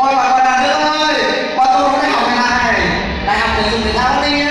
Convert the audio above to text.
ôi bạn bạn đàn nữa ơi bọn tôi không biết học ngày này. Đại học thể dục người thao đi